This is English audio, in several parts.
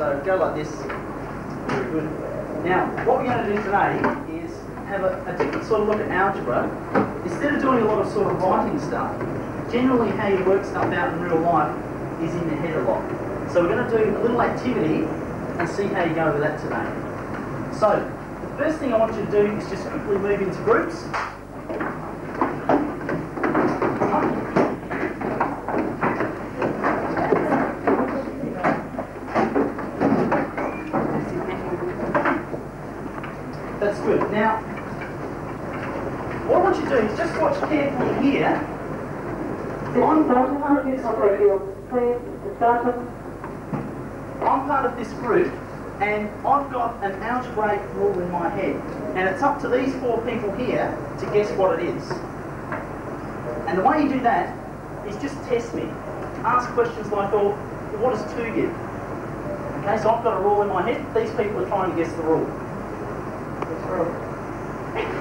So go like this. Very good. Now, what we're going to do today is have a, a different sort of look at algebra. Instead of doing a lot of sort of writing stuff, generally how you work stuff out in real life is in your head a lot. So we're going to do a little activity and see how you go with that today. So, the first thing I want you to do is just quickly move into groups. That's good. Now, what I want you to do is just watch carefully here. I'm part of this group. I'm part of this group, and I've got an algebraic rule in my head, and it's up to these four people here to guess what it is. And the way you do that is just test me. Ask questions like, oh, what does two give? Okay, so I've got a rule in my head. These people are trying to guess the rule.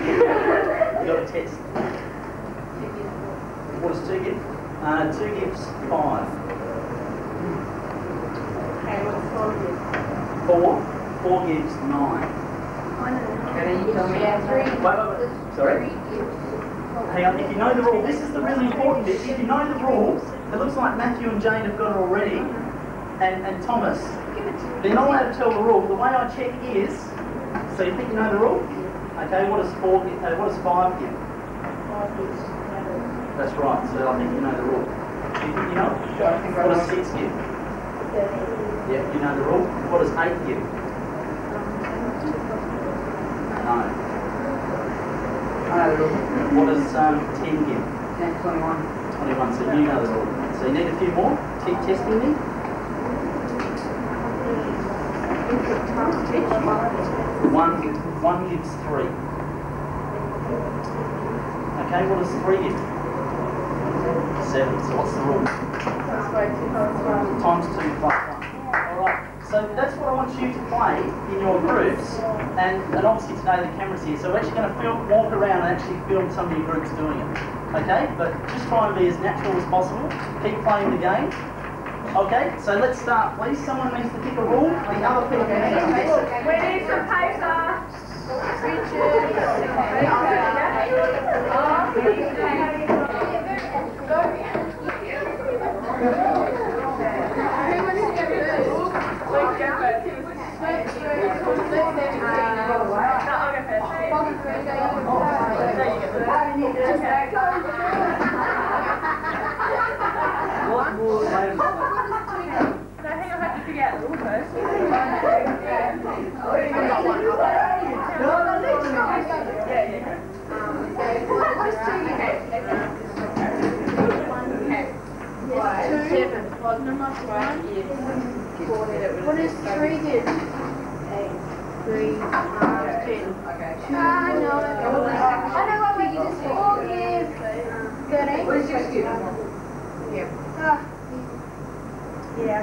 You've got a test. What does two give? Uh, two gives five. Okay, what's four give? Four. Four gives nine. Can you tell me? Yeah, three. Wait, wait, wait. Sorry? Hang on, if you know the rule, this is the really important bit. If you know the rule, it looks like Matthew and Jane have got it already, and, and Thomas, they're not allowed to tell the rule. The way I check is, so you think you know the rule? Okay, what does four give, uh, what does five give? That's right, so I think you know the rule. Do you you know? it? What does six give? Yeah. you know the rule. What does eight give? No. What does um, ten give? 21, so you know the rule. So you need a few more? Keep testing me. One, one gives three. Okay, what does three give? Seven, so what's the rule? Times two plus one. Alright, so that's what I want you to play in your groups, and, and obviously today the camera's here, so we're actually going to film, walk around and actually film some of your groups doing it. Okay, but just try and be as natural as possible. Keep playing the game. Okay, so let's start, please. Someone needs to pick a rule. The other people need to guess it. We need some paper. No, hang on, I have to figure out the rule first. Yeah, yeah. Seven. Number one? What is three give? Three times ten. I know. I know what we just four give. Thirteen. What six give? Ah, Yeah.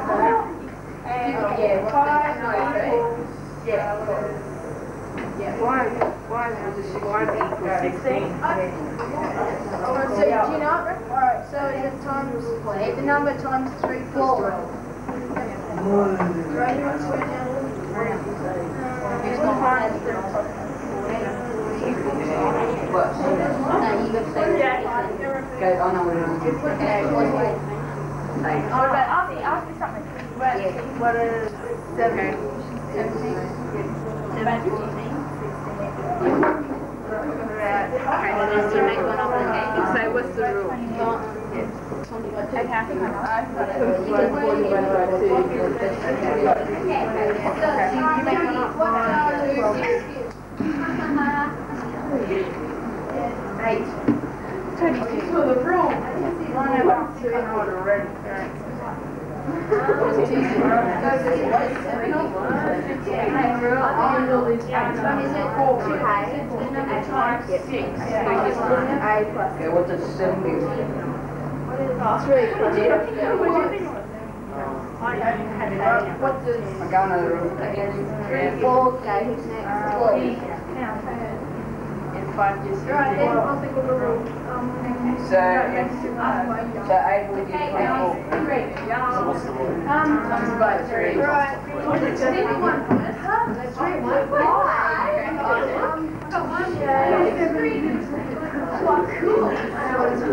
And Yeah, five no, equals. Yeah. One, one, one equals sixteen. Oh, So do you know? Alright, so is it times, the number times three plus twelve? Right, you want to write down? It's not hard. What? No, you got to say. Go, I know what it is. Okay, what's it? Oh, but ask me, ask me something. What, what is seven? Seventeen? Seventeen? Right. Okay, then let's make one up again. So what's the rule? Okay. Okay, what that's really funny. What does... I'm going to the room. Again, four games next. Four. In five years. Right, then I'll think of a room. So, so eight would be 24. So what's the rule? Um, times by three. Right. Is anyone from us? Huh? That's right. Why? Um, I've got one. Yeah.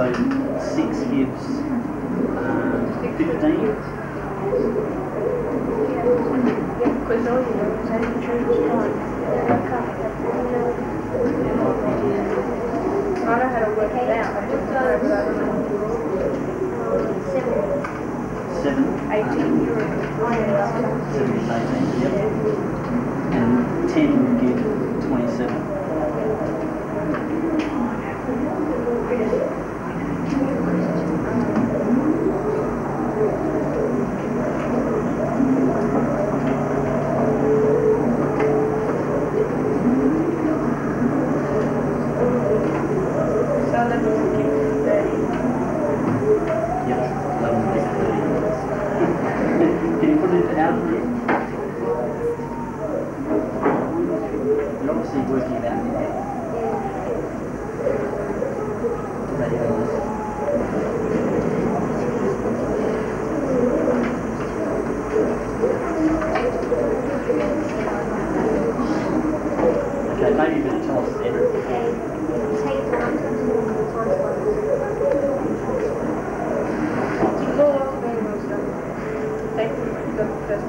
so 6 gives 15.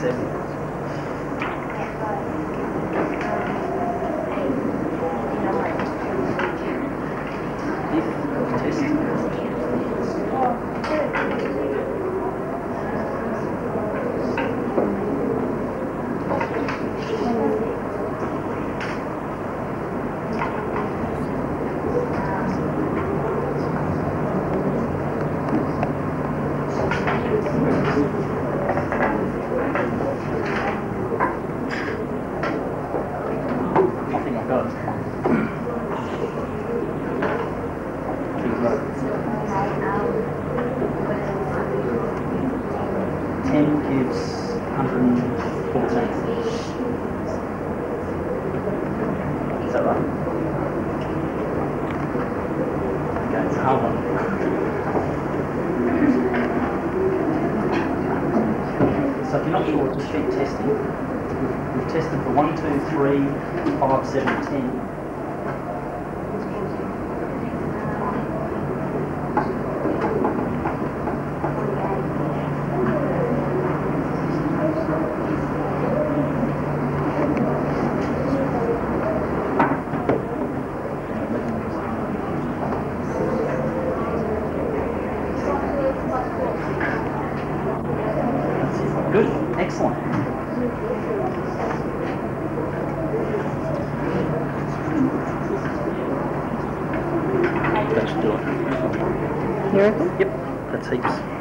seven. it's 114. Is that right? Okay, it's hard one. so if you're not sure what to keep testing, we've, we've tested for 1, 2, 3, 5, 7, 10. That